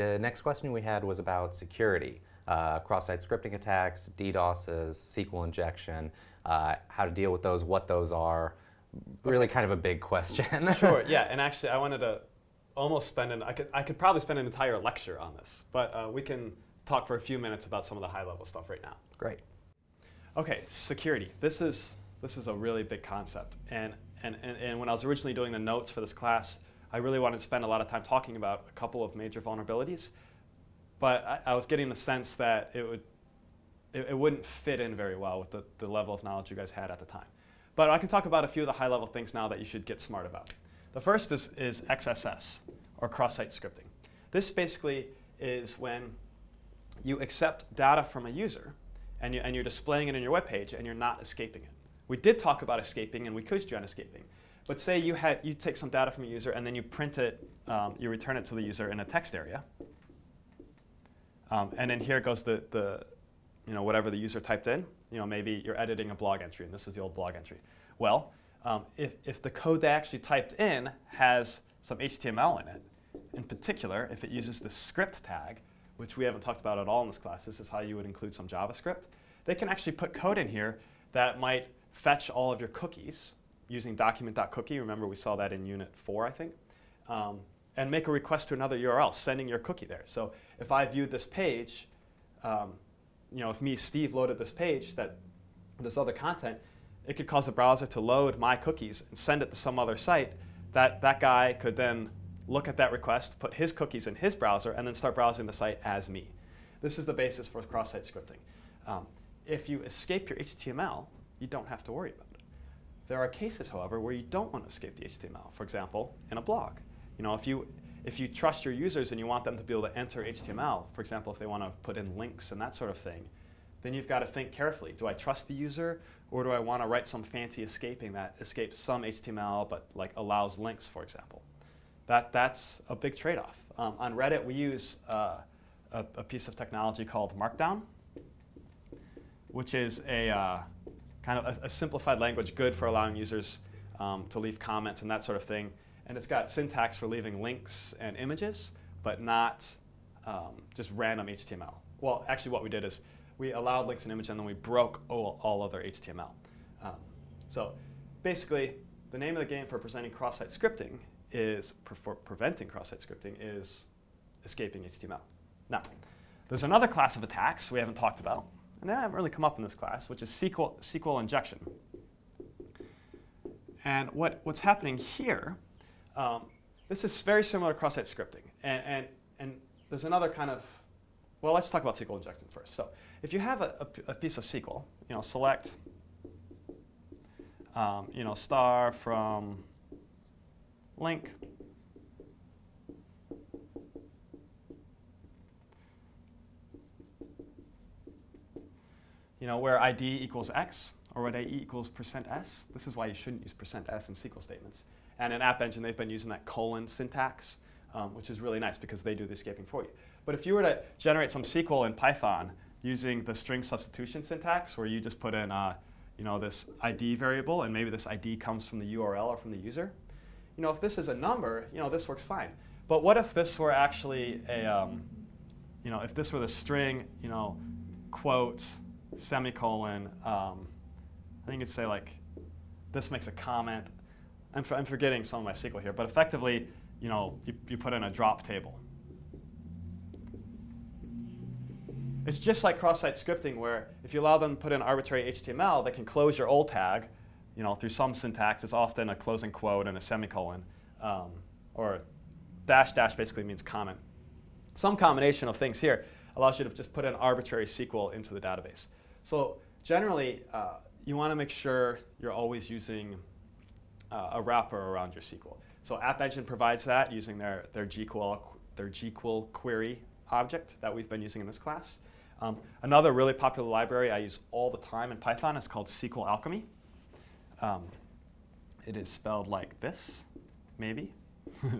The next question we had was about security, uh, cross-site scripting attacks, DDoSes, SQL injection, uh, how to deal with those, what those are. Really kind of a big question. sure, yeah, and actually I wanted to almost spend an, I could, I could probably spend an entire lecture on this, but uh, we can talk for a few minutes about some of the high level stuff right now. Great. Okay, security. This is, this is a really big concept. And, and, and, and when I was originally doing the notes for this class, I really wanted to spend a lot of time talking about a couple of major vulnerabilities. But I, I was getting the sense that it, would, it, it, wouldn't fit in very well with the, the level of knowledge you guys had at the time. But I can talk about a few of the high level things now that you should get smart about. The first is, is XSS, or cross-site scripting. This basically is when you accept data from a user and, you, and you're displaying it in your web page and you're not escaping it. We did talk about escaping and we quizzed you on escaping. But say you, had, you take some data from a user and then you print it, um, you return it to the user in a text area. Um, and then here goes the, the, you know, whatever the user typed in. You know, maybe you're editing a blog entry and this is the old blog entry. Well, um, if, if the code they actually typed in has some HTML in it, in particular, if it uses the script tag, which we haven't talked about at all in this class, this is how you would include some JavaScript, they can actually put code in here that might fetch all of your cookies using document.cookie. Remember, we saw that in Unit 4, I think. Um, and make a request to another URL, sending your cookie there. So if I viewed this page, um, you know, if me, Steve, loaded this page that this other content, it could cause the browser to load my cookies and send it to some other site. That, that guy could then look at that request, put his cookies in his browser, and then start browsing the site as me. This is the basis for cross-site scripting. Um, if you escape your HTML, you don't have to worry about it. There are cases, however, where you don't want to escape the HTML. For example, in a blog. You know, if you, if you trust your users and you want them to be able to enter HTML, for example, if they want to put in links and that sort of thing, then you've got to think carefully. Do I trust the user or do I want to write some fancy escaping that escapes some HTML but like allows links, for example? That, that's a big trade-off. Um, on Reddit, we use uh, a, a, piece of technology called Markdown, which is a uh, kind of a, a, simplified language good for allowing users um, to leave comments and that sort of thing. And it's got syntax for leaving links and images, but not um, just random HTML. Well, actually what we did is we allowed links and images, and then we broke all, all other HTML. Um, so basically, the name of the game for presenting cross-site scripting is, for preventing cross-site scripting is escaping HTML. Now, there's another class of attacks we haven't talked about, and they haven't really come up in this class, which is SQL, SQL injection. And what, what's happening here, um, this is very similar to cross-site scripting. And, and, and there's another kind of, well, let's talk about SQL injection first. So if you have a, a, a piece of SQL, you know, select, um, you know, star from link. You know, where ID equals X, or where ID equals percent %s. This is why you shouldn't use percent %s in SQL statements. And in App Engine, they've been using that colon syntax, um, which is really nice because they do the escaping for you. But if you were to generate some SQL in Python using the string substitution syntax where you just put in uh, you know, this ID variable and maybe this ID comes from the URL or from the user. You know, if this is a number, you know, this works fine. But what if this were actually a, um, you know, if this were the string, you know, quote, semicolon, um, I think you'd say like, this makes a comment. I'm, I'm forgetting some of my SQL here, but effectively, you know, you, you put in a drop table. It's just like cross-site scripting where if you allow them to put in arbitrary HTML, they can close your old tag you know, through some syntax. It's often a closing quote and a semicolon. Um, or dash dash basically means comment. Some combination of things here allows you to just put an arbitrary SQL into the database. So generally, uh, you want to make sure you're always using uh, a wrapper around your SQL. So App Engine provides that using their, their, GQL, their GQL query object that we've been using in this class. Um, another really popular library I use all the time in Python is called SQL Alchemy. Um, it is spelled like this, maybe.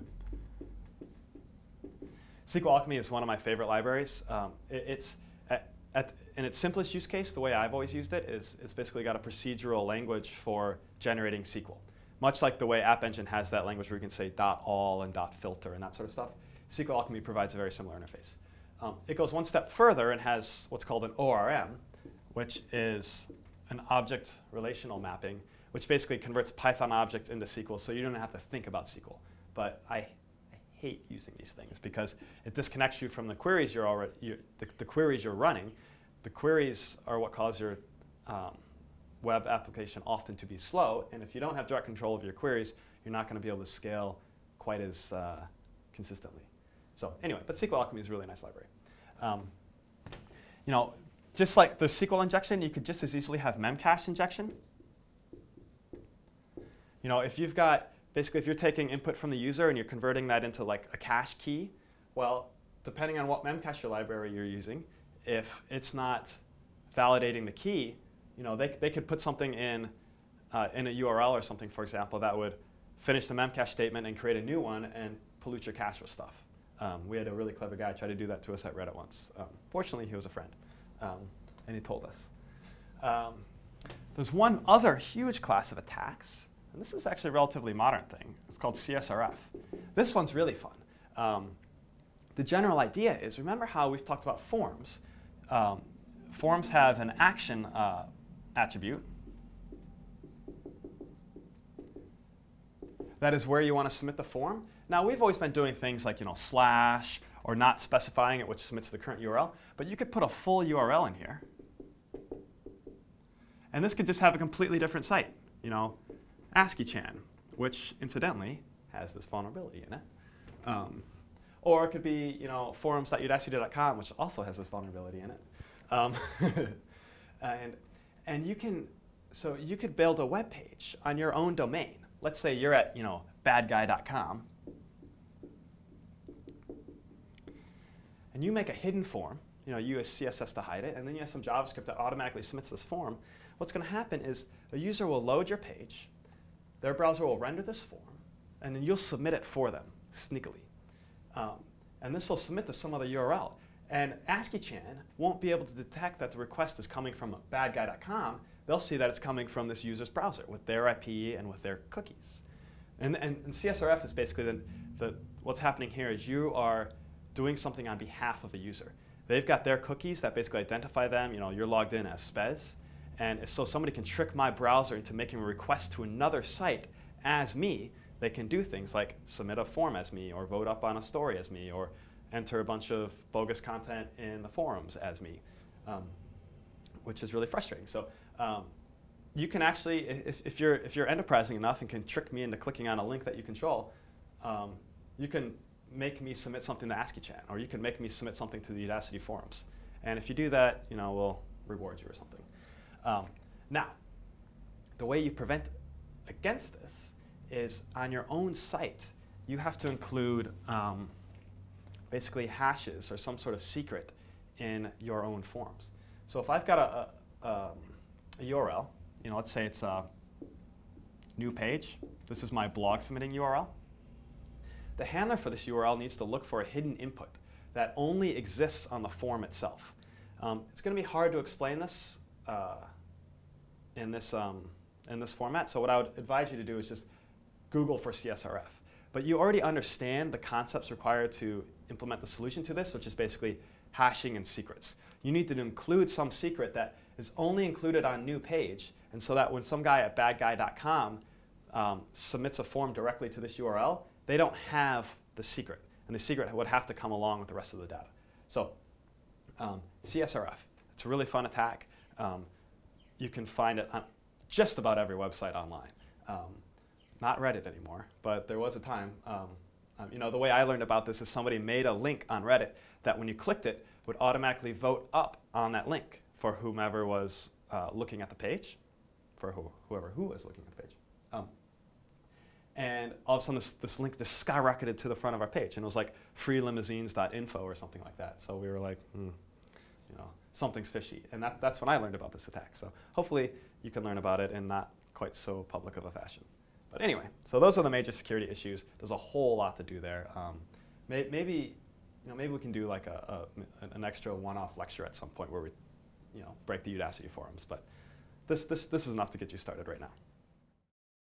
SQL Alchemy is one of my favorite libraries. Um, it, it's at, at, in its simplest use case, the way I've always used it is it's basically got a procedural language for generating SQL. Much like the way App Engine has that language where you can say dot all and dot filter and that sort of stuff. SQL Alchemy provides a very similar interface. Um, it goes one step further and has what's called an ORM, which is an object relational mapping, which basically converts Python objects into SQL so you don't have to think about SQL. But I, I hate using these things because it disconnects you from the queries you're already, you, the, the, queries you're running. The queries are what cause your um, web application often to be slow, and if you don't have direct control of your queries, you're not going to be able to scale quite as uh, consistently. So anyway, but SQL Alchemy is a really nice library. Um, you know, just like the SQL injection, you could just as easily have memcache injection. You know, if you've got, basically if you're taking input from the user and you're converting that into like a cache key, well, depending on what memcache library you're using, if it's not validating the key, you know, they, they could put something in, uh, in a URL or something, for example, that would finish the memcache statement and create a new one and pollute your cache with stuff. Um, we had a really clever guy try to do that to us at Reddit once. Um, fortunately, he was a friend, um, and he told us. Um, there's one other huge class of attacks, and this is actually a relatively modern thing. It's called CSRF. This one's really fun. Um, the general idea is, remember how we've talked about forms? Um, forms have an action uh, attribute. That is where you want to submit the form. Now, we've always been doing things like, you know, slash or not specifying it, which submits the current URL. But you could put a full URL in here. And this could just have a completely different site, you know, ASCII-chan, which incidentally has this vulnerability in it. Um, or it could be, you know, forums.udacity.com, which also has this vulnerability in it. Um, and, and you can, so you could build a web page on your own domain. Let's say you're at, you know, badguy.com, and you make a hidden form, you know, you use CSS to hide it, and then you have some JavaScript that automatically submits this form, what's going to happen is a user will load your page, their browser will render this form, and then you'll submit it for them sneakily. Um, and this will submit to some other URL. And ASCII-chan won't be able to detect that the request is coming from badguy.com. They'll see that it's coming from this user's browser with their IP and with their cookies. And, and, and CSRF is basically the, the, what's happening here is you are doing something on behalf of a user. They've got their cookies that basically identify them. You know, you're logged in as Spez. And so somebody can trick my browser into making a request to another site as me. They can do things like submit a form as me, or vote up on a story as me, or enter a bunch of bogus content in the forums as me, um, which is really frustrating. So um, you can actually, if, if, you're, if you're enterprising enough and can trick me into clicking on a link that you control, um, you can make me submit something to ASCII-chan, or you can make me submit something to the Udacity forums. And if you do that, you know, we'll reward you or something. Um, now, the way you prevent against this is on your own site, you have to include um, basically hashes or some sort of secret in your own forms. So if I've got a, a, um, a URL, you know, let's say it's a new page. This is my blog submitting URL. The handler for this URL needs to look for a hidden input that only exists on the form itself. Um, it's going to be hard to explain this uh, in, this, um, in this format, so what I would advise you to do is just Google for CSRF. But you already understand the concepts required to implement the solution to this, which is basically hashing and secrets. You need to include some secret that is only included on new page, and so that when some guy at badguy.com um, submits a form directly to this URL, they don't have the secret. And the secret would have to come along with the rest of the data. So um, CSRF, it's a really fun attack. Um, you can find it on just about every website online. Not Reddit anymore, but there was a time. Um, um, you know, the way I learned about this is somebody made a link on Reddit that when you clicked it would automatically vote up on that link for whomever was uh, looking at the page, for who, whoever who was looking at the page. Um, and all of a sudden, this, this link just skyrocketed to the front of our page. And it was like freelimousines.info or something like that. So we were like, hmm, you know, something's fishy. And that, that's when I learned about this attack. So hopefully you can learn about it in not quite so public of a fashion. But anyway, so those are the major security issues. There's a whole lot to do there. Um, may, maybe, you know, maybe we can do like a, a an extra one-off lecture at some point where we, you know, break the Udacity forums. But this, this, this is enough to get you started right now.